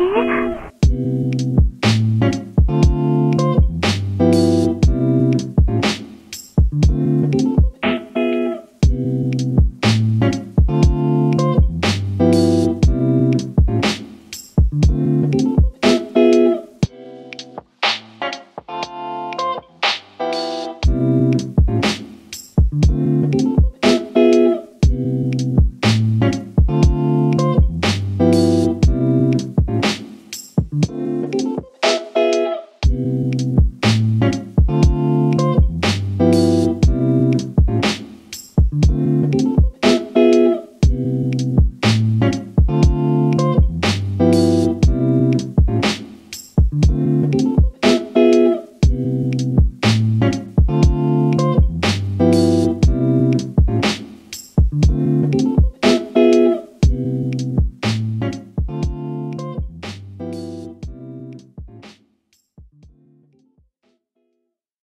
Daddy?